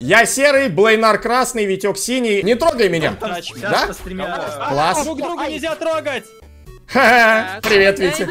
Я серый, Блейнар красный, Витек синий. Не трогай меня. Да? да. Класс. Друг друга нельзя трогать! Ха-ха. Привет, Витя.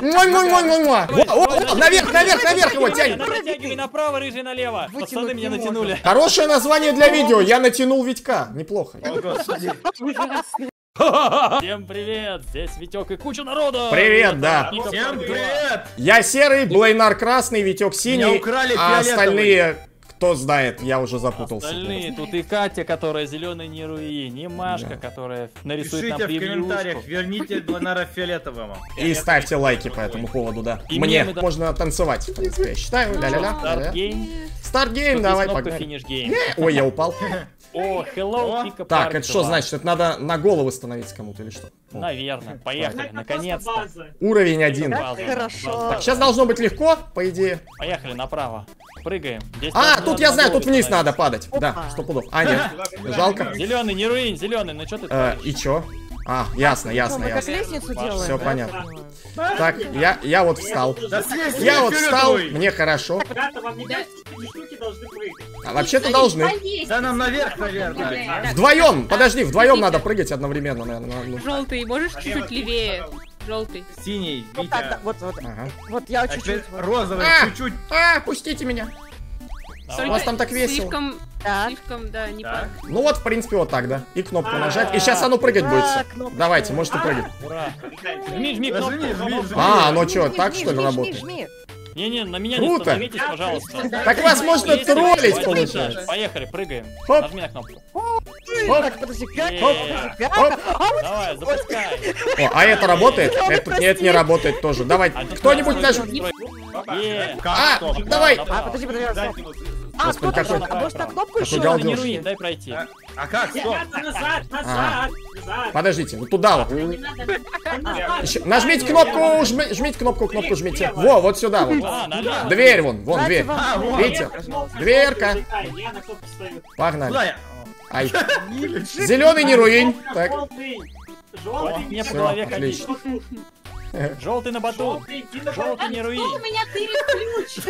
Муа-муа-муа-муа. Во, о, о, Наверх, наверх, наверх его тянет. Натягивай направо, рыжий налево. Пацаны меня натянули. Хорошее название для видео. Я натянул Витька. Неплохо. Всем привет! Здесь Витек и куча народа! Привет, да. Всем привет! Я серый, Блейнар красный, Витек синий. Меня украли а остальные, кто знает, я уже запутался. Остальные, тут и Катя, которая зеленый не руи, не Машка, которая нарисует нам Пишите в комментариях, верните Бланара фиолетовому. И ставьте лайки по этому поводу, да. И Мне мемы, да. можно танцевать, в принципе, я считаю. Ля-ля-ля. Старт гейм. Старт гейм, Тут давай, погнали. Ой, я упал. О, hello, Пика Так, это что 2. значит? Это надо на голову становиться кому-то или что? Наверное. Поехали, наконец-то. Уровень один. Хорошо. Сейчас должно быть легко, по идее. Поехали направо. Прыгаем. Здесь А, тут я знаю, тут вниз надо падать. Да, сто пудов. А, нет. Жалко. Зеленый, не руин, зеленый, ну что ты Э? И чё? А, ясно, Что, ясно, ясно. да? понятно. Так, я, я вот встал. Я вот встал, мне хорошо. Ребята, вам не что эти штуки должны прыгать? А вообще-то должны. Да нам наверх, наверное. Вдвоем, подожди, вдвоем надо прыгать одновременно, наверное. ну. Желтый, можешь чуть-чуть левее? Желтый. Синий, Вот так, вот, вот, я А чуть-чуть. розовый, А! чуть-чуть. А, пустите меня. У вас там так весело. Слишком, да, не Так. Ну вот, в принципе, вот так, да. И кнопку нажать. И сейчас оно прыгать будет. А. Давайте, можете прыгать. Ура. Жми, жми. Жми, жми, жми. А, оно что, так что ли работает? Не-не, на меня не Круто. становитесь, пожалуйста. Так вас можно троллить, получается. Поехали, прыгаем. Хоп. Нажми на кнопку. Оп, Так, подожди, как? Е. Подожди, как? Оп. А вот Давай, запускай. О, а это работает? Ой, Это прости. нет, не работает тоже. Давай, кто-нибудь Е. А, давай. А, подожди, подожди, стоп. А, кто-то, какой- а может на кнопку еще? руин, дай пройти. А, а как? Стоп. Назад, назад, назад. Подождите, вот туда вот. Нажмите кнопку, жми- жмите кнопку, кнопку жмите. Во, вот сюда вот. А. Дверь вон, вон дверь. А. Видите? Дверка. зажигай, Я на кнопку стою. Погнали. Ай. Зеленый не руинь. Так. Желтый. Мне по голове отлично. Желтый на батут. Желтый, не руин. У меня ключ.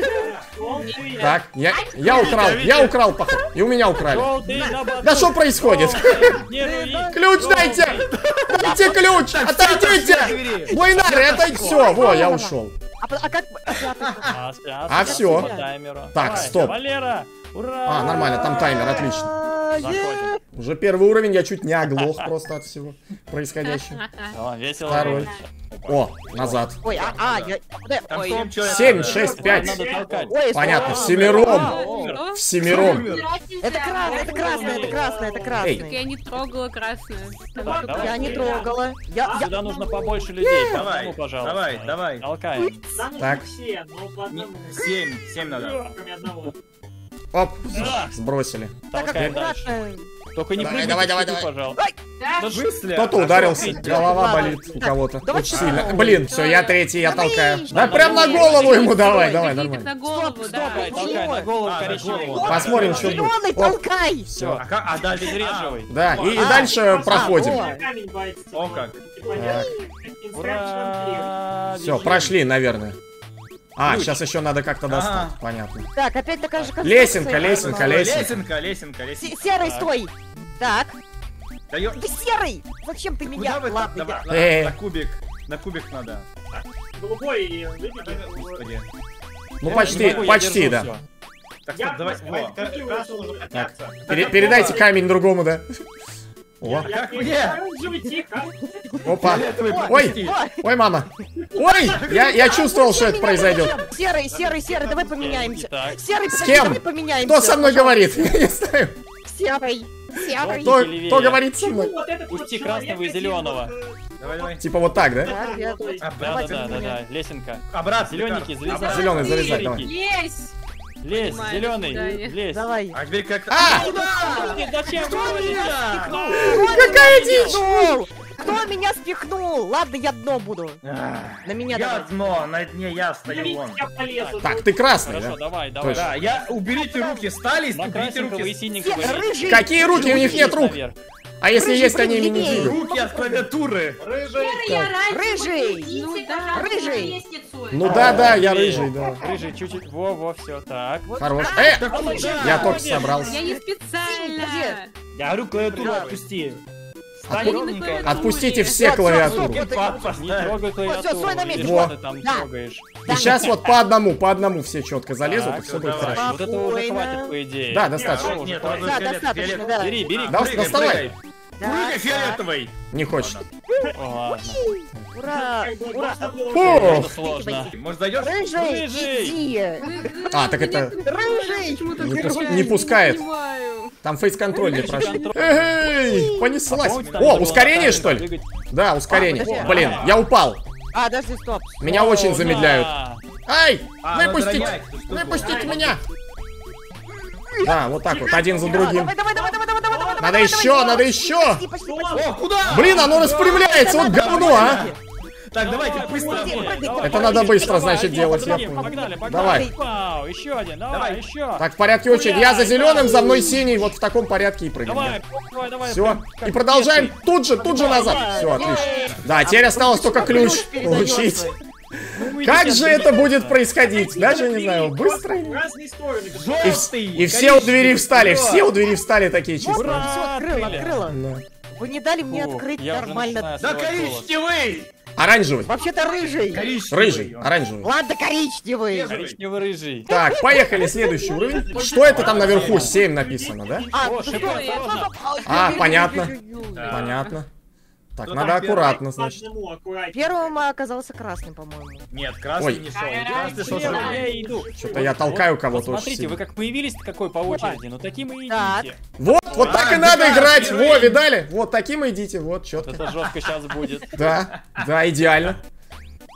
Желтый. Так, я, я украл, я украл, походу. И у меня украли. Да что происходит? Желтый, Не руин. Ключ дайте! Дайте ключ! Отойдите! Блейнары, отойдите! Все, во, я ушел. А, а как? а, А, А таймеру. Так, стоп. Валера, ура! А, нормально, там таймер, отлично. Заходим. Уже первый уровень, я чуть не оглох просто от всего происходящего. Весело. Второй. О, назад. Ой, а, а, я... куда я- Там Ой, Понятно, всемиром. Всемиром. Это красное, это красное, это красное, это Так красное. я не трогала красное. Так. Я не трогала. Я. Сюда нужно побольше людей. Давай, пожалуйста. давай, давай. Толкаем. Так. все, но по Не- одному. Семь, семь надо. Оп, сбросили. Так красное. Только не Давай, прыгайте давай, давай, давай. пожалуйста. Кто-то ударился, голова болит у кого-то. Очень сильно. Блин, все, я третий, я толкаю. Да прям на голову ему давай, давай, нормально. Стоп, стоп. толкай на голову А, голову. Посмотрим, что будет. Толкай! все. А, а дальше Безрежевый. Да, и, А, дальше проходим. о. Как. Ура! Все, прошли, наверное. А, Ключ. сейчас еще надо как-то достать. Ага. Понятно. Так, опять такая же конструкция. Лесенка, лесенка, лесенка. Лесенка, лесенка, Се- лесенка. Серый, Так. стой! Так, Да ё- ты серый! Зачем ты меня? Куда Ладно, я- Давай, Э. на- На кубик. На кубик надо. Голубой и. Господи. Ну Я почти, могу, я почти, да. всё. Так, Я стоп, давай. давай, Во. Пере- передайте камень другому, да. О, Как мне? Тихо. опа. Ой. Ой, мама. Ой, я, я чувствовал, что это произойдет. Серый, серый, серый, давай поменяемся. Серый, С кем? давай поменяемся. Кто со мной говорит? Я не знаю. Серый, серый. Кто, кто говорит со мной? Пусти красного и зеленого. вот, Давай, давай. Типа вот так, да? А, Да, да, да, да, да. Лесенка. Обратно. Зелененький, залезай. Зеленый, залезай, давай. Лезь! Лезь, зеленый, лезь. Давай. А теперь как-то... А! Зачем выводишь? Какая дичь! Кто меня спихнул? Ладно, я дно буду. На меня Я дно, на дне я стою вон. Так, ты красный, Хорошо, да? давай, давай. Да, я... Уберите руки, стали, уберите руки. Какие руки? У них нет рук. А если Рыжий, есть, они ими не двигают. Руки от клавиатуры. Рыжий. Рыжий. Ну да. Рыжий. Ну да, да, я рыжий, да. Рыжий чуть-чуть. Во-во, все, так. Хорош. Э, Да куда? я только собрался. Я не специально. Я говорю, клавиатуру отпусти. Отпу- Отпустите все клавиатуру. Пад Не трогай клавиатуру. Во. там трогаешь? И сейчас вот по одному, по одному все четко залезут, и Так, все будет хорошо. Вот этого уже Спокойно. хватит, по идее. Да, достаточно. Да, достаточно, да. Бери, бери. Доставай. Прыгай. Да, Прыгай да. фиолетовый. Не хочет. Ура, ура. Сложно. Может зайдешь? Рыжий, Рыжий. иди. А, так это Рыжий. не, пус- не пускает. Там фейс-контроль не прошел. Эй, понеслась. О, ускорение, что ли? Да, ускорение. А. Блин, я упал. А, подожди, стоп. Меня очень замедляют. Ай, А, выпустить, выпустить меня. Да, вот так вот, один за другим. Давай, давай, давай, давай, давай, давай, давай, Надо давай, еще, давай, надо еще. О, куда? Блин, оно распрямляется, вот говно, а. Так, давайте быстро. Это надо быстро, значит, делать, я. Погнали, погнали. Давай. Еще один, давай, еще. Так, в порядке очереди. Я за зеленым, за мной синий, вот в таком порядке и прыгаем. Давай, давай, давай. Все. И продолжаем тут же, тут же назад. Все, отлично. Да, теперь осталось только ключ получить. Ну, Как же это будет происходить? Даже не знаю, быстро. И, вс- и все у двери встали, все у двери встали такие чисто. Ура, Все, открыла, открыли. открыла. Вы не дали мне открыть нормально. Да коричневый! Оранжевый. Вообще-то рыжий. Коричневый. Рыжий, оранжевый. Ладно, коричневый. Коричневый рыжий. Так, поехали, следующий уровень. Что это там наверху? 7 написано, да? А, осторожно. А, понятно. Понятно. Так, Кто надо аккуратно, значит. Первым оказался красный, по-моему. Нет, красный Ой. не шел. Красный шел сразу. я иду. Что-то я толкаю кого-то очень Смотрите, вы как появились какой по очереди, ну таким и Так. идите. Вот, вот так и А, надо играть. Во, видали? Вот таким идите, вот, Вот четко. это жестко сейчас будет. Да, да, идеально.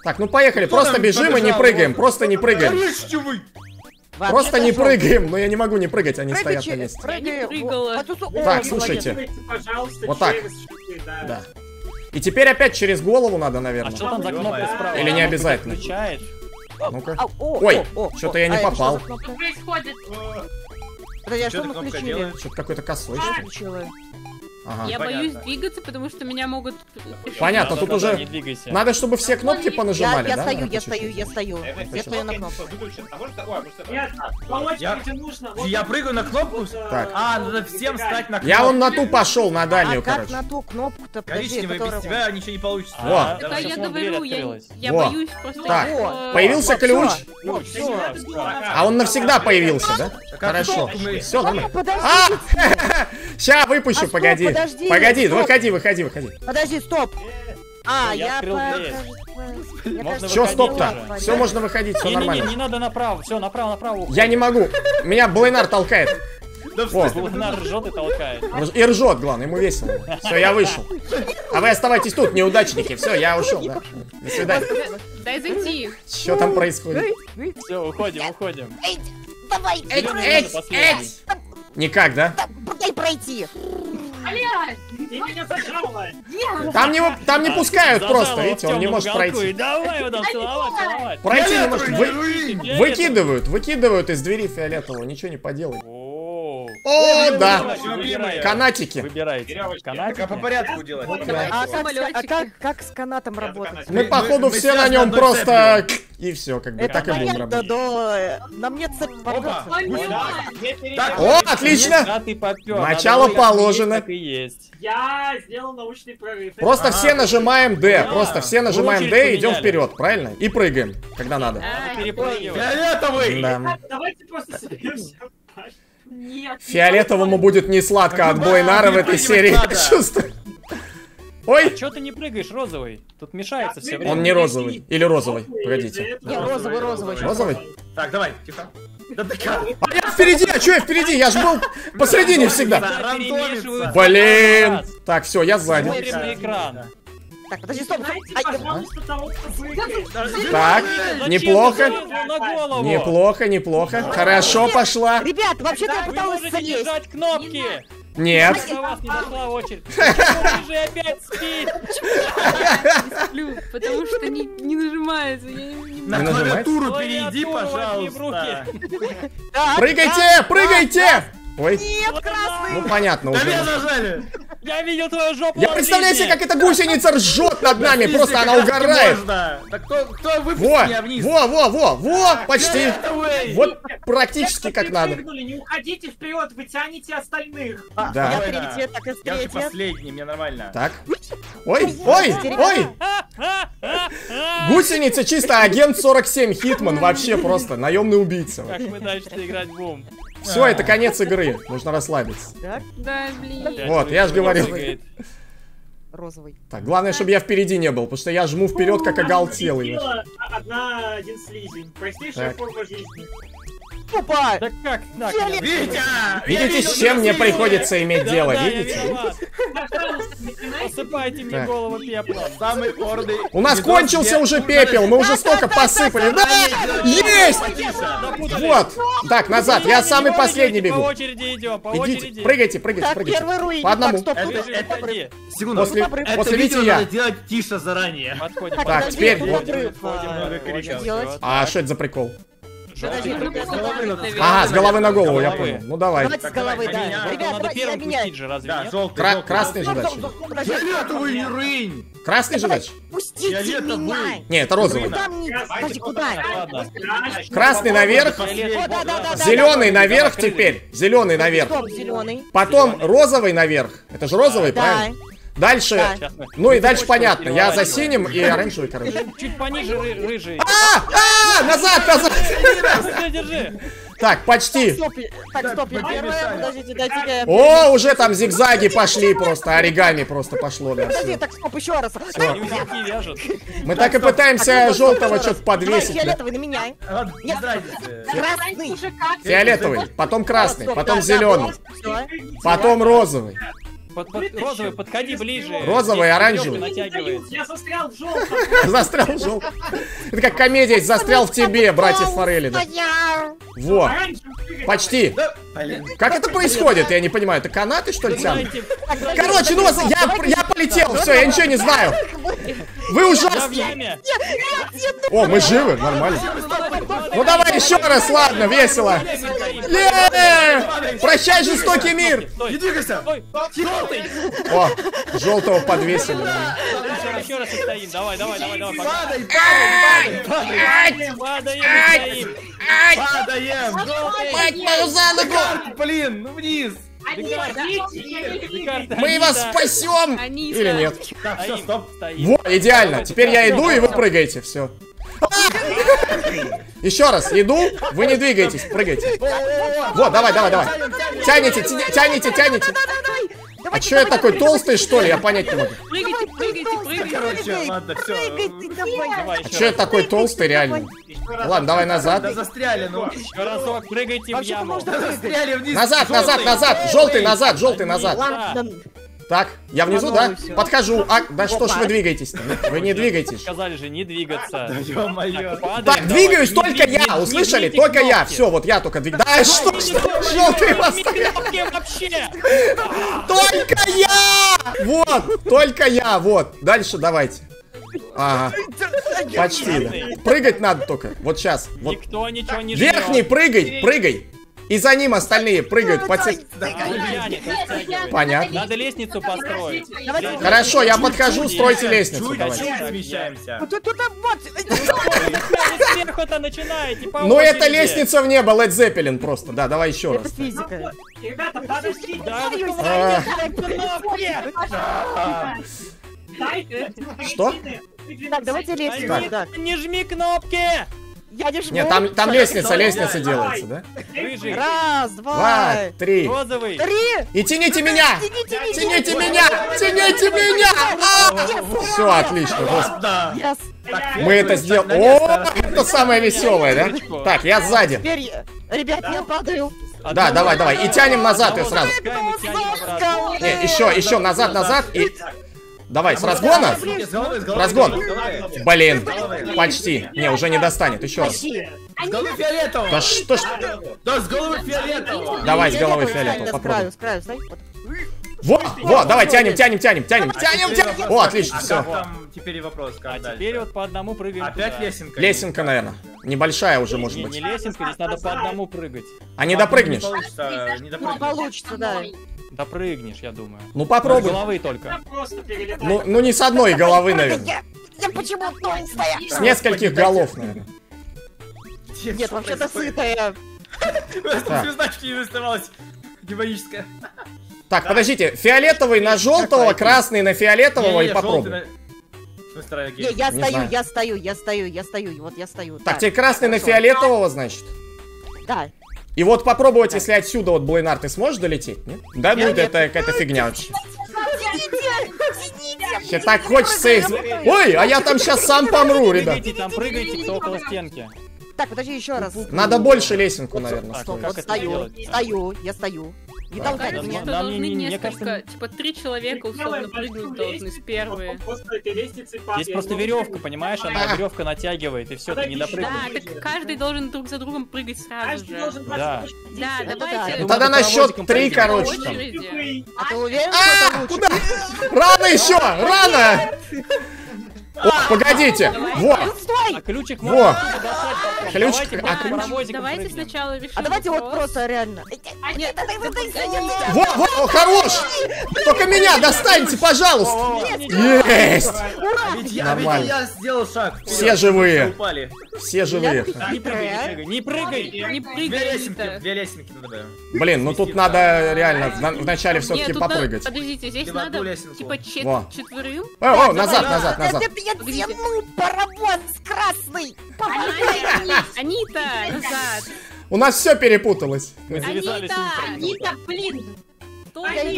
Так, ну поехали, Кто просто там бежим и не прыгаем, просто не прыгаем. Вообще Просто не прыгаем, но я не могу не прыгать, они Прыгай, стоят на месте. прыгай. Прыгала. Вот Так, слушайте. Пожалуйста, Вот так. через шипы, да. Да. И теперь опять через голову надо, А наверное. что там за кнопка справа? Или не обязательно? Ну-ка. А, Ой, что-то я не А это попал. что происходит? Подожди, а Что мы включили? Что-то какой-то косой, что ли? Ага. Я понятно. боюсь двигаться, потому что меня могут... Понятно, тут Да-да-да, уже Не двигайся. надо, чтобы все кнопки Я, понажимали, я да? стою, я стою, я стою. Я стою на кнопку. Нет, по очереди нужно. Вот Я прыгаю на кнопку? Вот, Так. А, надо всем встать на кнопку. Я вон на ту пошел, на А дальнюю, как короче. на ту кнопку-то, Коричневый, без тебя ничего не получится. Во. А, Так, а я говорю, я, я боюсь просто... Так, Появился Вот, ключ. Вот, всё. а он навсегда появился, да? Так, Хорошо. Все, нормально. А! Ща выпущу, А, стоп, погоди. подожди, Погоди, стоп. выходи, выходи, выходи. подожди, стоп. А, Я я... я, Можно кажется, Все, выходить стоп-то. Все, можно выходить, все Не-не-не, нормально. не надо направо, все, направо, направо. Я не могу. Меня Блейнар толкает. Да Во. встань. Луна ржет и толкает. И ржет, главное, ему весело. Все, я вышел. А вы оставайтесь тут, неудачники. Все, я ушел, да. До свидания. Дай зайти. Что там происходит? Все, уходим, уходим. Эй, давай, Эть, эть, эть. Никак, да? да, дай пройти. Там не, там не пускают Зажало просто, видите, он не может пройти. И давай его там целовать, целовать. Пройти не может. Вы-. Выкидывают, выкидывают из двери фиолетового, ничего не поделай. О, О, да. Канатики. Выбирайте. А по Канатики. порядку делать. А как, Самолётики. а как, как с канатом работать? Мы, Мы- походу, мы все на нем просто... И все, как бы Это так и будем работать. э, на мне цепь порвется. Так, О, отлично! Да. Начало положено. Я сделал научный прорыв. Просто все нажимаем D, Да. просто все нажимаем D и идем вперед, правильно? И прыгаем, когда надо. Фиолетовый! Да. Давайте просто соберемся. Нет! Фиолетовому будет не сладко от Да, Блейнара в этой серии, я чувствую. Ой, Че ты не прыгаешь, розовый? Тут мешается все время. он не розовый. Или розовый, погодите. Не, розовый, розовый. Розовый? Так, давай, тихо. Да ты как? А я впереди, а что я впереди? Я ж был посередине всегда. Блин. Так, все, я сзади. Так, подожди, стоп. Так, неплохо. Неплохо, неплохо. Хорошо пошла. Ребят, вообще-то я пыталась залезть. кнопки. Нет. До вас не дошла очередь. Почему же опять спит? сплю, потому что не, не нажимается. Я не, не На клавиатуру перейди, пожалуйста. Прыгайте, прыгайте. Ой, Нет, красный. ну понятно Да уже. меня зажали! Я видел твою жопу! Я представляю себе, как эта гусеница ржет над нами, просто она угорает. Так кто, кто Во, меня вниз? во, во, во, во, почти. Вот практически как надо. Не уходите вперед, вы тянете остальных. А, Да. Я третья, так и Я третья. последний, мне нормально. Так. Ой, ой, ой! Гусеница чисто агент 47 Хитман, вообще просто наемный убийца. Как мы дальше играть будем? Все, это конец игры, нужно расслабиться. Так, Да, блин. Вот, я ж говорил. Розовый. Так, главное, чтобы я впереди не был, потому что я жму вперед, как оголтелый. Одна, один слизень. Простейшая форма жизни. Опа! Да как так? Фиолет- Витя! Видите, с чем мне приходится иметь Да, дело, видите? Посыпайте мне голову пеплом. Самый гордый. У нас кончился уже пепел, мы уже столько посыпали. Да, есть! Вот. Так, назад, я самый последний По бегу. очереди идем, по очереди. прыгайте, прыгайте, прыгайте. первый руин. По одному. Секунду. После, Вити я. делать тише заранее. Так, теперь? А что это за прикол? Подожди. Ага, с головы на голову, я понял. Ну давай. Давайте с головы, да. Ребят, надо давайте я первым меняю. пустить же, разве Да, желтый, Кра- желтый. красный же дальше. Фиолетовый рынь. Красный же дальше? Пустите меня! Не, это розовый. Подожди, куда? Красный наверх, зеленый наверх теперь. Зеленый наверх. Потом розовый наверх. Это же розовый, правильно? Дальше. Да. Ну и дальше понятно. Я за синим и оранжевый, короче. Чуть пониже ры- рыжий. А! А! Назад, назад! Держи. Так, почти. Стоп, так, стоп, я первая, подождите, дайте я... О, уже там зигзаги пошли просто, оригами просто пошло, да. Подожди, так, стоп, еще раз. Они узелки вяжут. Мы так и пытаемся желтого что-то подвесить. фиолетовый на меня. Разницы. Красный. Уже как? Фиолетовый, потом красный, потом зеленый, потом розовый. Под- под- розовый, подходи ближе. Розовый, оранжевый. Я застрял в желтом. Застрял в желтом. Это как комедия «Застрял в тебе», братьев Форели, да. Стоял. Во, Оранжевый прыгает. почти. Как это происходит, я не понимаю. Это канаты, что ли, тянут? Короче, ну вас, я, я полетел, все, я ничего не знаю. Вы я в ужасны. яме. О, мы живы, нормально. Ну давай еще раз, ладно, весело. Прощай, жестокий мир. Не двигайся. О, желтого подвесили. Еще раз, стоим. Давай, давай, давай, давай. Падай, падай, падай, Падаем стоим. падаем. Мать мою за ногу! Блин, ну вниз. Мы вас спасем! Или нет? Так, все, стоп. Во, идеально. Теперь я иду, и вы прыгаете. Все. Еще раз, иду, вы не двигаетесь, прыгайте. Вот, давай, давай, давай. Тяните, тя- тяните, тяните. А что я такой толстый, что ли? Я понять не могу. Прыгайте, прыгайте, прыгайте. Короче, ладно, все. Прыгай, ты давай. Давай, А что я такой толстый, реально? Ладно, давай Да назад. застряли, ну. Еще разок, прыгайте в Вообще яму. можно Да застряли вниз. Назад, назад, назад. Желтый назад, желтый назад. Так, я внизу, да? Подхожу. А, да что ж вы двигаетесь-то? Вы не двигаетесь. Сказали же не двигаться. Так, двигаюсь только я, услышали? Только я. Все, вот я только двигаюсь. Да что ж, желтый вообще. Только я! Вот, только я, вот. Дальше давайте. Ага, почти, да. Прыгать надо только. Вот сейчас. Вот. Никто ничего не. Верхний прыгай, прыгай. И за ним остальные прыгают по. Понятно. Надо лестницу построить. Хорошо, я подхожу, стройте лестницу. А Ну это лестница в небо, Led Zeppelin просто. Да, давай еще Это раз. физика. Ребята, подождите. Да, А. Что? Так, давайте лестницу. Не жми кнопки! Я не жму. Нет, там, там лестница, лестница делается, да? Рыжий, Раз, Два, два, три. розовый. три. И тяните меня! Тяните меня. Тяните меня! Меня! Все, отлично. Мы это сделали. О, это самое веселое, да? Так, я сзади. Теперь, я- ребят, я падаю. Да, давай, давай. И тянем назад ее сразу. Не, еще, еще назад, назад и... Давай, с разгона? Разгон. Блин, почти. Не, уже не достанет. Еще раз. С головы фиолетового. Да что ж... Да, с головы фиолетового. Давай с головы фиолетового, попробуй. Вот. Во, во, давай, тянем, тянем, тянем, тянем, тянем, тянем. О, отлично, А все. теперь вопрос, как А дальше? теперь вот по одному прыгаем Опять туда. лесенка? Лесенка, наверное. Небольшая уже, может Не, не быть. лесенка, здесь надо по одному прыгать. А не Не допрыгнешь. получится, не Ну, допрыгнешь. получится, да. Допрыгнешь, я думаю. Ну С попробуй. головы только. Ну, ну не с одной головы, наверное. Я, я почему толстая? С нескольких голов, наверное. Нет, вообще-то сытая. Так. Звездочки не оставалось. Демоническая. Так, подождите. Фиолетовый на желтого, красный на фиолетового и попробуй. Не, я Не стою, знаю. я стою, я стою, я стою, вот я стою. Так, теперь красный на фиолетового, значит. Да. И вот попробовать, если отсюда вот Блейнар, ты сможешь долететь, нет? Да Нет, это какая-то фигня вообще. Мне так хочется их... Ой, а я там сейчас сам помру, ребят. Прыгайте там, прыгайте, кто около стенки. Так, подожди еще раз. Надо больше лесенку, наверное, стою, стою, я стою. Не толкай да, меня. да. Должны не- не несколько, кажется- типа три человека условно прыгнуть должны с первые. Здесь просто веревка, понимаешь? Она веревка натягивает, и все, ты не Да, допрыгнешь. так каждый должен друг за другом прыгать сразу Каждый же. Да. Да, давайте. Тогда на счет три, короче. А ты уверен, А, что это лучше? куда? Рано еще, рано! О, погодите, во, Стой! А ключик Во. можно достать. Ключик, Давайте а просто ключ- паровозиком Давайте сначала решим А давайте вот просто реально. Нет, во, во, хорош! Только меня достаньте, пожалуйста! Есть! Ура! Я, ведь Нормально. я сделал шаг. Все живые. все живые. Не прыгай, не прыгай, не прыгай! Две лесенки, две лесенки надо. Блин, ну тут надо реально в- вначале все-таки попрыгать. Подождите, здесь надо типа чет- Во. четверым. О, назад, назад, назад. Я тяну паровоз красный! Анита, Анита, назад. У нас все перепуталось. Анита. Анита, блин.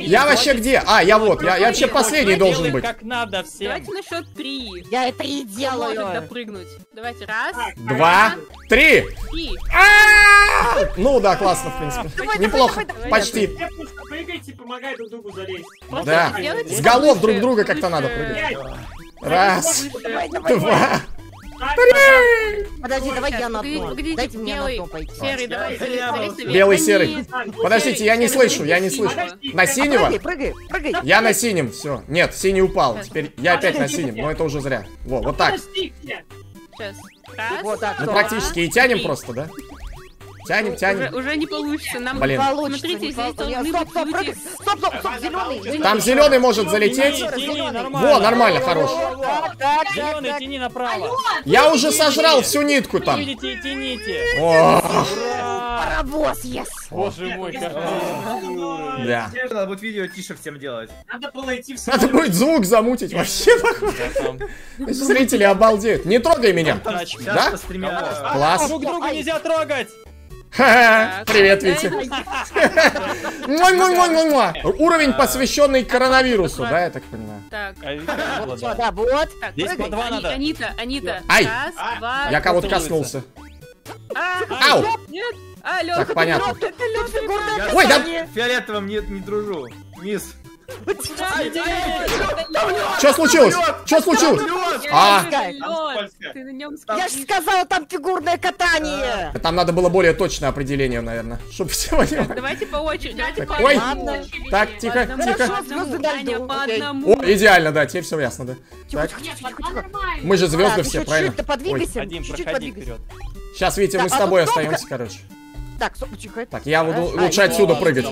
Я вообще где? А, я вот, я, я вообще последний должен быть. как надо всем. Давайте на счет три. Я это и делаю. допрыгнуть? Давайте, раз, Два, три. три. А! Ну да, классно, в принципе. Неплохо, почти. Все прыгайте, помогай друг другу залезть. Да. С голов друг друга как-то надо прыгать. Раз, два. Так, Подожди, давай я на погодите, Дайте мне на белый, дно пойти. Серый, давай. Белый, серый. Подождите, я не слышу, я не слышу. На синего? Прыгай, прыгай. Я на синем, все. Нет, синий упал. Теперь я опять на синем, но это уже зря. Во, вот так. подождите. Сейчас. Раз. Вот так, Ну практически и тянем Три. просто, да? Тянем, Уже, тянем. уже не получится. Нам Блин. Получится, смотрите, не здесь должны Стоп, стоп, люди. Стоп, стоп, стоп, зеленый. Там зеленый может залететь. Тяни, нормально. Во, нормально, хорош. Зеленый, тяни направо. Я уже сожрал всю нитку там. Тяните. О, Ура! Паровоз, yes. Боже мой, как да. Надо будет видео тише всем делать. Надо было идти в Надо будет звук замутить вообще. Зрители обалдеют. Не трогай меня. Да? по стримя... Класс. Друг друга нельзя трогать. Ха-ха. Привет, Витя. Муа-муа-муа-муа. Уровень, посвященный коронавирусу, да, я так понимаю? Так. А, да. Вот. Здесь по два надо. Анита, Анита. Ай. Раз, два. Я кого-то коснулся. А, Ау! Нет. А, Лёха, Так, ты понятно. Ой, да-. Фиолетовым не, не дружу. Мисс. Что случилось? Что случилось? А. Я же сказала, там фигурное катание. Там надо было более точное определение, наверное, чтобы все понимали. Давайте по очереди. Ой. Так, тихо, тихо. О, идеально, да, теперь все ясно, да. Мы же звезды все, правильно? чуть-чуть подвигайся. Чуть-чуть подвигайся. Сейчас, Витя, мы с а тобой остаемся, короче. Так, стоп, тихо. Так, я буду лучше отсюда прыгать.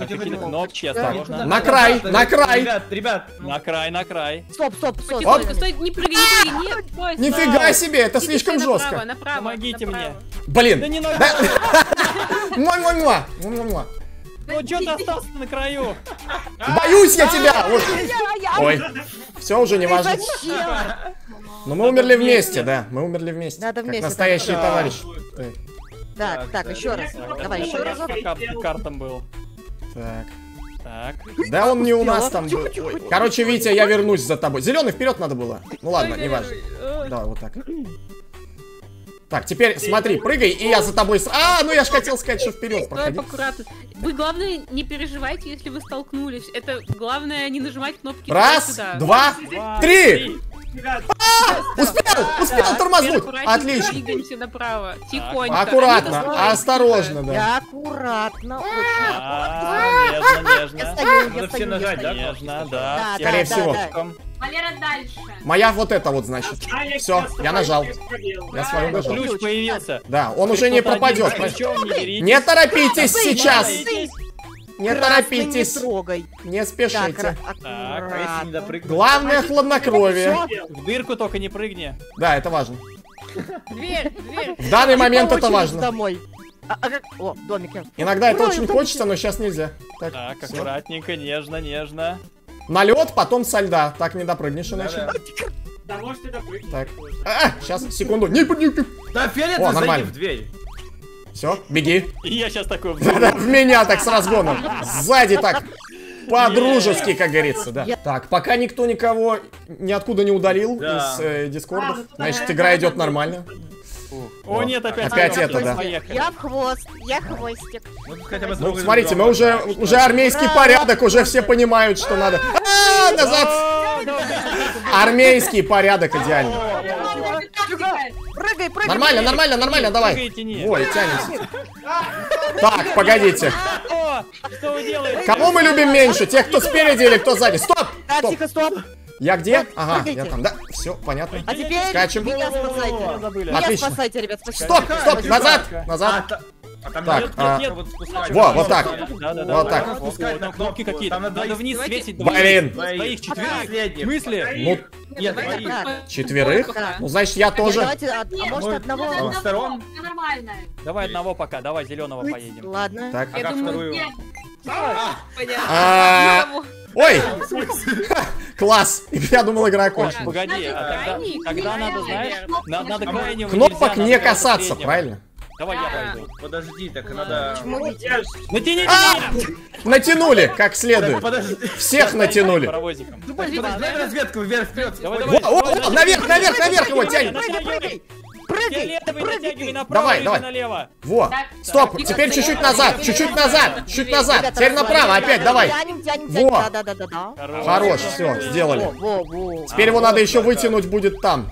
А какие кнопки, осторожно. На край, на край. Ребят, ребят. ну, На край, на край. Стоп, стоп, стоп. Потихоньку, стой, не прыгай, не прыгай, нет, стой. Нифига себе, это слишком жестко. Помогите мне. Блин. Да не надо. Муа-муа-муа. Муа-муа-муа. Ну что ты остался на краю? Боюсь я тебя! Вот. Я, я, Ой, все уже не важно. Но мы умерли вместе, да, мы умерли вместе. Надо вместе, настоящие да. товарищи. Так, так, еще раз. Давай, еще раз. Пока картам был. Так. Так. Да он не у нас там был. Короче, Витя, я вернусь за тобой. Зеленый вперед надо было. Ну ладно, Ой, не важно. ой, ой. Давай, вот так. Так, теперь смотри, прыгай, и я за тобой... с- А, ну я ж хотел сказать, что вперед проходи. аккуратно. Вы, главное, не переживайте, если вы столкнулись. Это главное не нажимать кнопки Раз, Два, три! Ребят, Успел, успел тормознуть! Отлично. Двигаемся направо. Тихонько. Аккуратно, осторожно, да. Я аккуратно. очень. А, нежно, нежно. нажать, стою. да? Нежно, Да, Скорее всего. Валера, дальше. Моя вот это вот, значит. а Все, я нажал. Я свою нажал. Ключ появился. Да, он уже не пропадет. Не торопитесь сейчас! Не Красный торопитесь, Не трогай. не Так, спешите. ра- А если не допрыгнуть? Главное хладнокровие. В дырку только не прыгни. Да, это важно. Дверь, дверь. В данный момент это важно. домой. А, а как- О, домики. Иногда это очень хочется, но сейчас нельзя. Так, Так, аккуратненько, нежно, нежно. На лед, потом со льда. Так не допрыгнешь иначе. Да, может ты допрыгнешь. Так. А, сейчас, секунду. Не, не, не. Да, О, фиолетовый, зайди нормально. в дверь. Все, беги. И я сейчас такой... В меня так с разгоном. Сзади так. По-дружески, как говорится, да. Так, пока никто никого ниоткуда не удалил Да. из э, дискордов, значит, игра идет нормально. О, нет, опять. Опять это, да. Поехали. Я в хвост, я хвостик. Ну, Ну, смотрите, мы уже, уже армейский Ура! порядок, уже все понимают, что надо. А, назад! Армейский порядок идеально. Прыгай, прыгай. Нормально, нормально, нормально, давай. Ой, тянемся. Так, погодите. Что вы делаете? Кого мы любим меньше? Тех, кто спереди или кто сзади? Стоп! Так, Стоп! тихо, стоп. Я где? Ага, я там, да. Все, понятно. А теперь Скачем. меня спасайте. Забыли. Меня Отлично. спасайте, ребят. Стоп, стоп, назад, А, назад. А там Так, нет, а, нет, вот спускать. во, вот так. Да, да, да. Вот так. Там кнопки какие-то. Там надо вниз светить. Блин. Двоих, четверых. В смысле? Ну, Нет, двоих. четверых? Да. Ну, значит, я тоже. Давайте, а, а может одного? сторон? Нормально. Давай одного пока, давай зеленого поедем. Ладно. Так. А Я думаю, вторую? Нет, Понятно. А. Ой! Класс! Я думал, игра окончена. Погоди, а тогда, тогда надо, знаешь, надо крайнего Кнопок не касаться, правильно? Давай я пойду. Подожди, так надо... Почему видите? Я ж- Натяните А! меня! Натянули, как следует. Всех натянули. Паровозиком. Подожди, дай разведку вверх, вперед. О, наверх, наверх, наверх его тянет. Прыгай, прыгай. Давай, давай. налево. Во, стоп, теперь чуть-чуть назад, чуть-чуть назад, чуть назад. Ребята, Теперь направо, опять, давай. Тянем, тянем, тянем. Во. Да, да, да, да, да. Хорош, все, сделали. Во, во, во. Теперь его надо еще вытянуть будет там.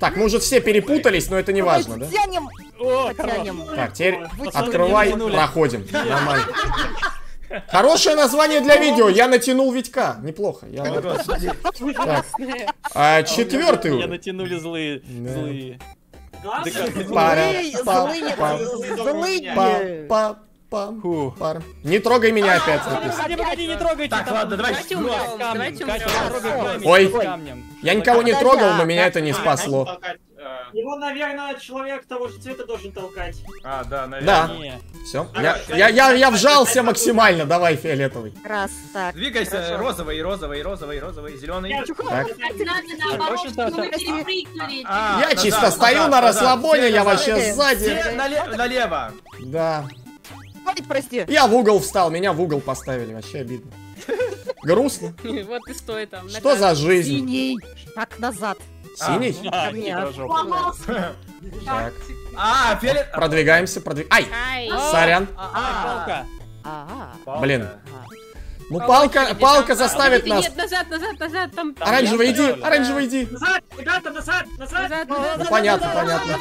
Так, мы уже все перепутались, но это не важно, да? Тянем, О, тянем. Так, теперь открывай, проходим. Нормально. Хорошее название для видео. Я натянул Витька. Неплохо. Я... Так. А, четвертый уровень. натянули злые, Да. злые. Злые, па, злые, пам, Фу. пар. Не трогай меня опять. написано. Погоди, погоди, не трогайте. Так, ладно, давайте умрем, умрем. Ой. Я никого не трогал, но а, меня это не а, спасло. э, Его, наверное, человек того же цвета должен толкать. А, да, наверное. Да, все. Я, я, я, я вжался максимально. Давай, фиолетовый. Раз, так. Двигайся, Хорошо. розовый, розовый, розовый, розовый, зеленый. Так. А, Я чисто стою на расслабоне, я вообще сзади. Все нале- налево. Да. Ой, прости. Я в угол встал, меня в угол поставили. Вообще обидно. Грустно. Вот и стой там. Что за жизнь? Синий. Так, назад. Синий? А, хитрожопый. Сломался. Так. А, фиолет... Продвигаемся, продвигаемся. Ай! Сорян. А, палка. А, Блин. а. Ну палка, палка заставит нас. Нет, назад, назад, назад, там. Оранжевый иди, оранжевый иди. Назад, ребята, назад, Ну назад. понятно, понятно.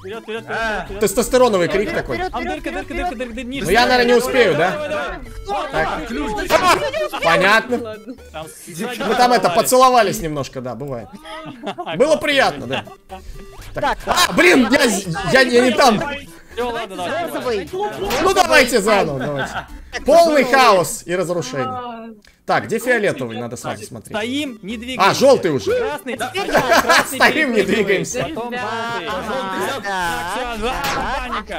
Вперед, вперед, А. вперед, вперед. Тестостероновый крик такой. Там вперед, дырка, дырка, вперед, дырка, дырка, ниже. Ну я, наверное, не успею, да? Так. Понятно. Мы там это поцеловались. немножко, да, бывает. Было приятно, да. Так, А, блин, я, не там. Ну давайте заново, давайте. Полный хаос и разрушение. Так, где фиолетовый? Надо сразу смотреть. Стоим, не двигаемся. А, желтый уже. Красный, Теперь я. красный Стоим, не двигаемся.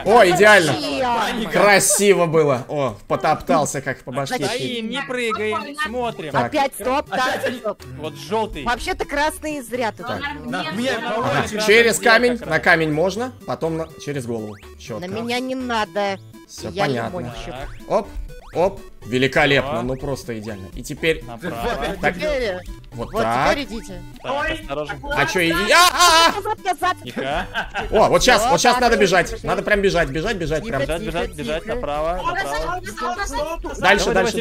О, идеально. Красиво было. О, потоптался, как по башке. Стоим, не прыгаем, смотрим. Опять стоп. Вот желтый. Вообще-то красный зря по-моему, Через камень, на камень можно, потом через голову. На меня не надо. Все Я понятно. Оп, оп. Великолепно, О. ну просто идеально. И теперь направо. Так. Теперь, вот вот так. теперь идите. Так, осторожно. А что, иди? А, а, а! О, вот сейчас, вот сейчас надо бежать. Надо прям бежать, бежать, бежать. Прям. Бежать, бежать, бежать направо, направо. Дальше, дальше.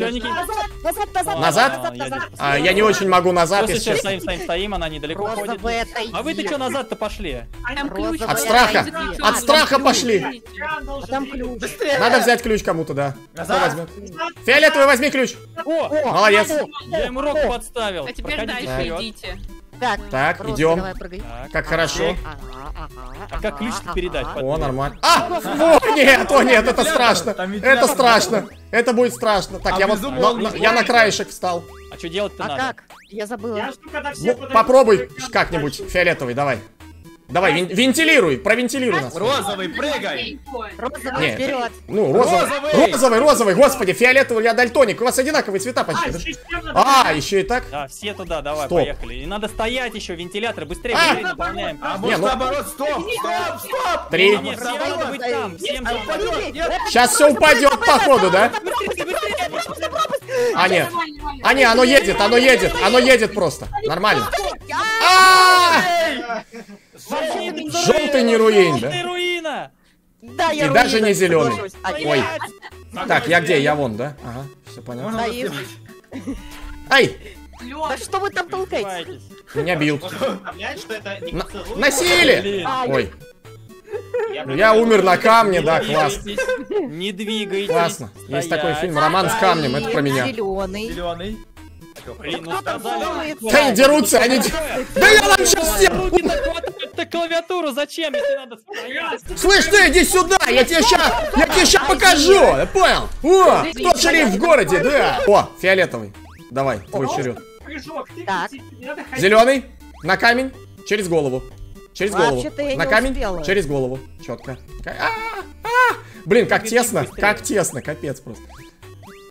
Назад, назад, Назад? А, я не очень могу назад, Просто сейчас стоим, стоим, стоим, она недалеко ходит. А вы-то что назад-то пошли? От страха. От страха пошли. А. Надо взять ключ кому-то, да. Кто возьмет? Фиолетовый, возьми ключ. О, Молодец. я ему рог подставил. А теперь Проходите дальше вперед. идите. Так, Так, идем. Так. Как хорошо. А как ключ передать? О, нормально. А! О, нет, о, нет, это страшно. Это страшно. Это будет страшно. Так, А я вот, я на краешек встал. А что делать-то А надо? как? Я забыла. Ну, попробуй Как как-нибудь, фиолетовый, давай. Давай, вен- вентилируй, провентилируй нас. Розовый, прыгай. Розовый Нет. вперед. Ну, розовый, Розовый! розовый, розовый, господи, фиолетовый, я дальтоник, у вас одинаковые цвета А, почти, да? системно А, еще и так? Да, все туда, давай, Стоп. поехали. И надо стоять еще, вентиляторы, быстрее, А! быстрее наполняем. А Не, может ну- наоборот, стоп, стоп, стоп. Три. Не, всем надо быть там, всем А там. упадет, нет? Сейчас все упадет, походу, да? А, нет. А, не, оно едет, оно едет, оно едет просто. Нормально. А! Желтый не руин, да? Желтый руина! Да, я И даже руина, не зеленый. А, Ой. Так, я где? Я вон, да? Ага, все понятно. Ай, Да что вы там толкаете? Меня бьют. Насилие! Блин, Ой, я умер на камне, да, двигайтесь, Не двигайтесь. Классно. Есть такой фильм «Роман с камнем», это про меня. Зеленый. Блин, ну? Да они дерутся, они... Да я вам сейчас хватает, ты клавиатуру зачем, если надо стоять? Слышь, ты иди сюда, я тебе ща, я тебе ща покажу, понял? О, кто шериф в городе, да? О, фиолетовый, давай, твой черед. Так. Зеленый, на камень, через голову. Через голову. На камень, успела. через голову. Четко. А, а. Блин, как тесно, как тесно, капец просто.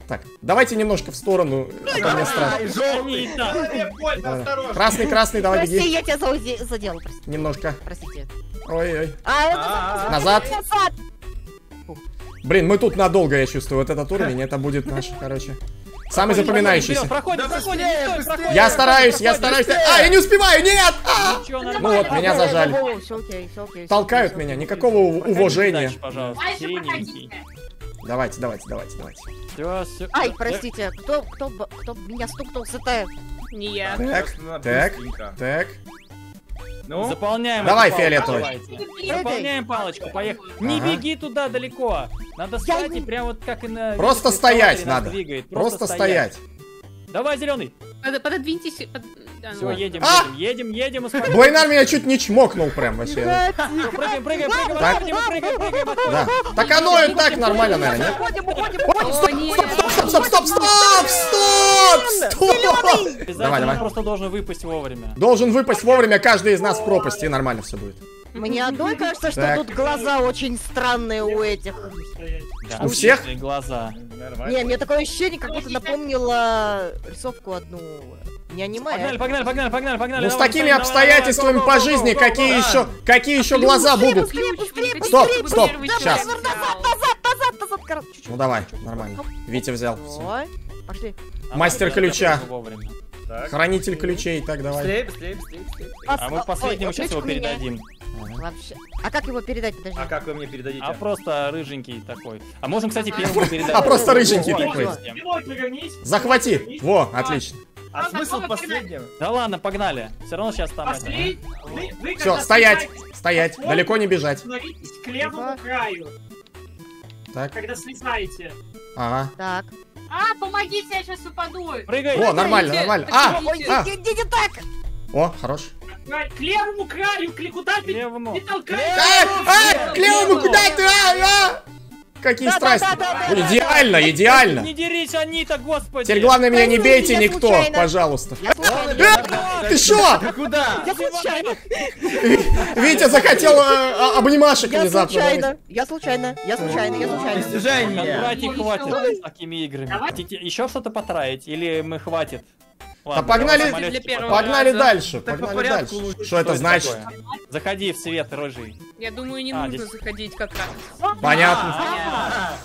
Так, давайте немножко в сторону, а то мне страшно. Красный, красный, давай Прости, беги. я тебя прости- Немножко. простите. Ой-ой. А. Назад. назад. Блин, мы тут надолго, я чувствую. Вот этот уровень, это будет наш, короче. Самый запоминающийся. Проходим, Да проходим, стой. Я стараюсь, я стараюсь. А, я не успеваю, нет! А! Ничего, Ну вот, меня зажали. Все окей, все окей. всё Толкают меня, никакого уважения. дальше, Давайте, давайте, давайте, давайте. Все, все. Ай, простите, кто, кто, кто меня стукнулся-то? Не я. Так, так, так. Ну, Заполняем Давай, фиолетовый. Заполняем палочку, поехали. Не беги туда далеко. Надо стать и прям вот как и на... Просто стоять надо. двигает. Просто стоять. Давай, зеленый. Под- Пододвиньтесь. под- да, ну Все, едем, А! едем, едем, едем. Блейнар меня чуть не чмокнул прям вообще. Прыгаем, прыгаем, прыгаем. Так. прыгаем, прыгаем, Да. Так оно и так нормально, наверное, нет? Уходим. Стоп, стоп, стоп, стоп, стоп, стоп! Обязательно Давай, давай. просто должен выпасть вовремя. Должен выпасть вовремя каждый из нас в пропасть, и нормально все будет. Мне одной кажется, что Так. тут глаза очень странные у этих. Да, У всех? глаза. Не, мне такое ощущение, как будто напомнила рисовку одну. Не аниме, Погнали, а погнали, погнали, погнали, погнали. Ну с такими обстоятельствами по жизни, какие еще, какие еще глаза будут? Стоп, стоп, чуть-чуть. Ну давай, нормально. Витя взял. пошли. Мастер ключа. вовремя. Так. Хранитель ключей, так давай. Быстрее, быстрее, быстрее, быстрее. А мы последнему Ой, сейчас его передадим. Вообще. А как его передать, подожди? А как вы мне передадите? А просто рыженький такой. А можем, кстати, первому передать. А просто рыженький такой. Захвати. Во, отлично. А смысл последнего? Да ладно, погнали. Все равно сейчас там Все, стоять, стоять, далеко не бежать. Остановитесь к левому краю, Так, когда слезаете. ага. Так. А, помогите, я сейчас упаду. Прыгай. О, нормально, нормально. А, а. иди, иди, иди так! О, хорош. К левому краю, к куда К ты левому. не толкай. Ай, ай, к левому, куда ты? А, а! Какие Да, страсти. да, да, да, Ой, да, Идеально, идеально. Не дерись, Анита, господи. Теперь главное меня не Да, бейте я никто, случайно. пожалуйста. Я случайно. Ты? Ты куда? Я случайно. Витя захотел э, а, обнимашек Я внезапно. случайно. Я случайно. Я случайно. Я случайно. Достижение. Братья, хватит с такими играми. Давай. Хотите еще что-то потраить? Или мы хватит? Да погнали, для первого. погнали раза. дальше, Так по погнали порядку дальше. лучше. Что это значит? такое? Заходи в свет рыжий. Я думаю, не А, нужно здесь- заходить как раз. Понятно.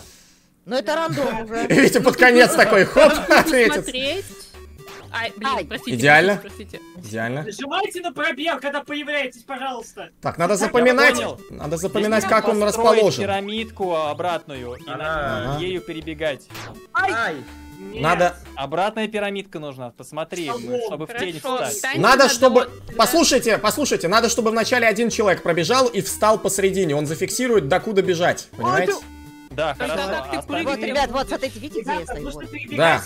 Но это рандом уже. И Витя под конец такой, хоп, ответит. Смотреть. Ай, блин, Ай. простите. Идеально. Простите. Идеально. Нажимайте на пробел, когда появляетесь, пожалуйста. Так, надо запоминать, надо запоминать, как он расположен. пирамидку обратную и ею перебегать. Ай. Нет. Надо, Обратная пирамидка нужна. Посмотри, мы- чтобы в тень Хорошо, встать. встаньте надо, на чтобы... одного- Послушайте, послушайте, надо, чтобы вначале один человек пробежал и встал посередине. Он зафиксирует, докуда бежать. Понимаете? Да, Тогда хорошо. как ты Вот, ребят, вот, смотрите, видите, где я стою? Да.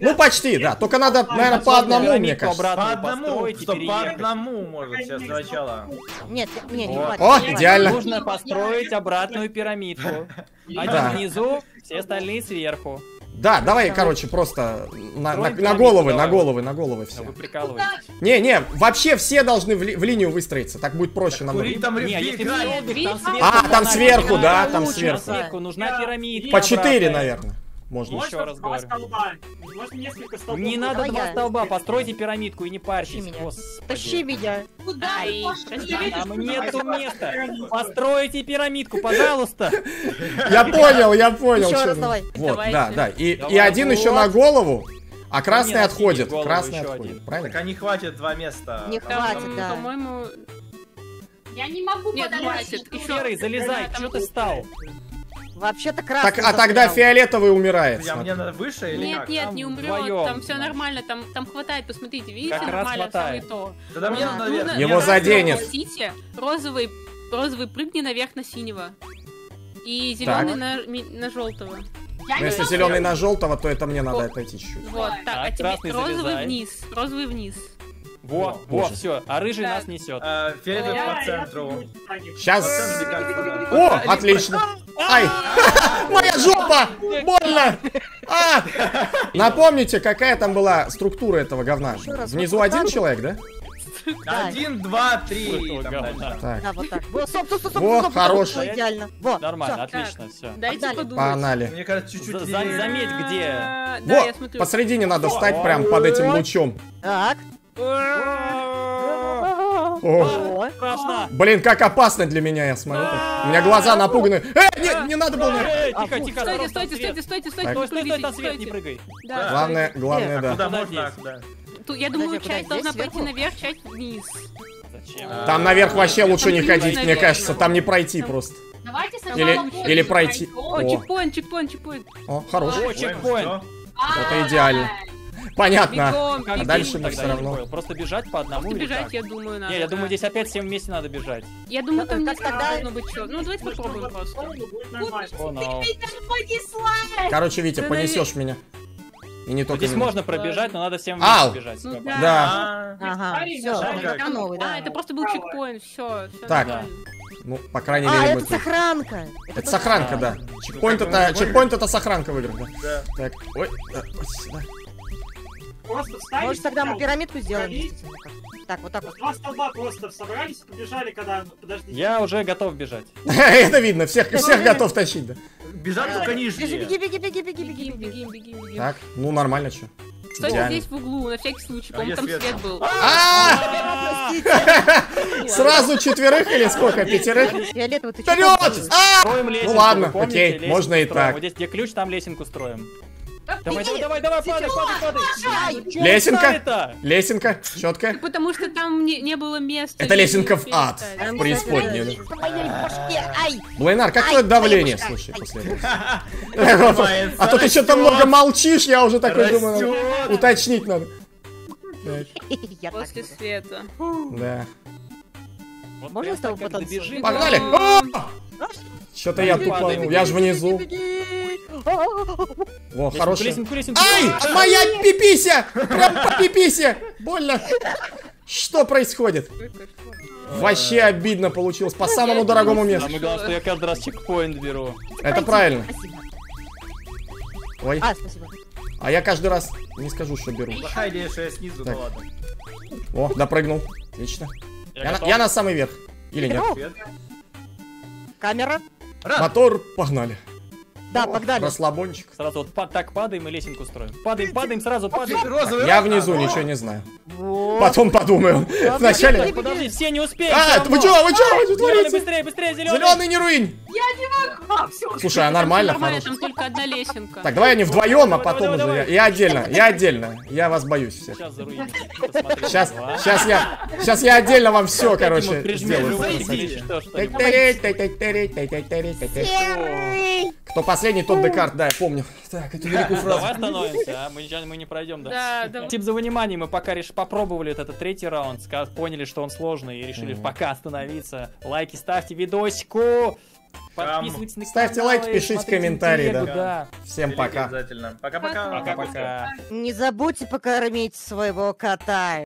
Ну почти, да. Только надо, наверное, по одному, мне кажется. По одному, стоп, по одному может сейчас сначала. Нет, не, не хватит. О, идеально. Нужно построить обратную пирамидку. Один Да. внизу, все остальные сверху. Да, давай, короче, просто на, на- на головы, на головы, на головы все. Вы прикалываетесь. Не, не, вообще все должны в, ли- в линию выстроиться, так будет проще. Курить там Не, если А, там сверху, да, там сверху. нужна пирамидка. По четыре, наверное, можно. Еще Можно раз два говорю. столба. Можно несколько столбов. Не надо Давай два я. столба, постройте пирамидку и не парьтесь. Тащи меня. Господи. Тащи меня. Куда Ай, ты Там нету места. Постройте пирамидку, пожалуйста. Я понял, я понял. Еще раз давай. Вот, да, да. И, один еще на голову, а красный отходит. Красный еще отходит, один. правильно? Так а не хватит два места. Не Там, хватит, да. По-моему, Я не могу Нет, подождать. хватит. Еще Серый, залезай, что ты стал? Вообще-то красный Так, а тогда застрял. фиолетовый умирает. Я, смотри. мне надо выше или Нет, как? нет, Там не умрет, вдвоем. там все нормально, там, там хватает, посмотрите, видите, Как нормально, хватает. самое то. Тогда мне А, надо наверх. Его нужно заденет. Хотите, розовый, розовый прыгни наверх на синего. И зеленый на, на желтого. Я Ну, если зеленый на желтого, то это мне надо отойти чуть-чуть. Вот, так, Так, а теперь розовый залезай. вниз, розовый вниз. Во, О, во, все, а рыжий нас несет. А, Фиолетовый Я- по центру. Сейчас. О, отлично. Ай, моя жопа, больно. А! Напомните, какая там была структура этого говна? Внизу один человек, да? Да. Один, два, три. Так, Да, вот так. Во, стоп, стоп, стоп, стоп, Во, стоп, стоп, хорош. идеально. Во, Нормально, отлично, все. Дайте подумать. погнали. Мне кажется, чуть-чуть заметь, где. А, Да, я Вот, смотрю. посередине надо встать прям под этим лучом. Так. Блин, как опасно для меня, я смотрю. У меня глаза напуганы. Э, не, не надо было. на- Эй, тихо, тихо, Стойте, стойте, стойте, стойте, стойте, Стой, стой, там свет, не стойте. прыгай. Главное, главное, да. Я думаю, часть должна пойти наверх, часть вниз. Зачем? Там наверх вообще лучше не ходить, мне кажется. Там не пройти просто. Давайте сначала Или, или пройти. О, чекпоинт, чекпоинт, чекпоинт. о, хорош. О, чекпоинт. А, Это идеально. Понятно. Бегом, Как бегом. дальше мы не равно. Просто бежать по одному Просто бежать, я думаю, надо. Не, я думаю, здесь опять всем вместе надо бежать. Я думаю, там тогда- должно быть что. Ну, давайте попробуем просто. Короче, Витя, понесешь меня. И не только здесь можно пробежать, но надо всем Ау! вместе бежать. Ну Всё, да. Да. А, Ага, все, А, да. это просто был чекпоинт, все. Так. Ну, по крайней А, мере, мы это сохранка. Это сохранка, да. Чекпоинт это, чекпоинт это сохранка в играх, да. да. Так, ой, э, ой, сюда. Просто встали. Может, тогда мы пирамидку сделаем? Так, вот так вот. Два столба просто собрались, побежали, когда... Подожди. Я уже готов бежать. Это видно, всех, всех готов тащить, да. Бежать только Беги, нижние. беги, беги, беги, беги, беги, беги. бегим, бегим. Так, ну нормально, что. Кстати, здесь в углу, на всякий случай. А По-моему, там свет был. А! Сразу четверых или сколько? Пятерых? Фиолетовый, ты чё Вперед! А! Лесенку, ладно, окей, можно и так. Вот здесь, где ключ, там лесенку строим. Да Давай, давай, давай, давай, падай, падай, падай. Лесенка? Лесенка, четко. Потому что там не, не было места. Это лесенка в ад. В ай! Блейнар, как твое давление, слушай, после этого? А то ты что-то много молчишь, я уже такой думаю, уточнить надо. После света. Да. Можно с тобой добежим. Погнали! Что-то я тупанул, беги, я же внизу. О, хороший. лесенку, лесенку. Ай, моя пипися! Прям по пиписе! Больно. Что происходит? Вообще обидно получилось. По самому дорогому месту. Самое главное, что я каждый раз чекпоинт беру. Это правильно. Ой, А, спасибо. а я каждый раз не скажу, что беру. Плохая идея, что я снизу, Так. ну ладно. О, допрыгнул. Отлично. Я Я на, я на самый верх. Или нет? Камера. Раз. Мотор, погнали. Да, О, погнали. Расслабончик. Сразу вот так падаем и лесенку строим. Падаем, падаем, сразу падаем. Розовый Я внизу А, ничего не знаю. Вот. Потом подумаю. Вначале... беги, Подожди, все не успеем. А, вы чё, вы чё, вы чё творите? быстрее, быстрее, зеленый. Зеленый не руинь. А, все. Слушай, а нормально, нормально, там только одна лесенка. Так, давай они вдвоем, а потом давай, уже давай. я. Я отдельно, я отдельно. Я вас боюсь всех. Сейчас заруиним. Сейчас, сейчас я, сейчас я отдельно вам все, короче, сделаю. Кто последний, тот Декарт, да, я помню. Так, эту великую Давай фразу. остановимся, а? Мы, мы не пройдем, да? Да, да. Спасибо за внимание, мы пока реш... попробовали вот этот третий раунд, поняли, что он сложный и решили Мгм. пока остановиться. Лайки ставьте видосику. Подписывайтесь на Ставьте каналы, лайки, пишите комментарии, да. да. Всем пока. Обязательно. Пока-пока. Пока-пока. Не забудьте покормить своего кота.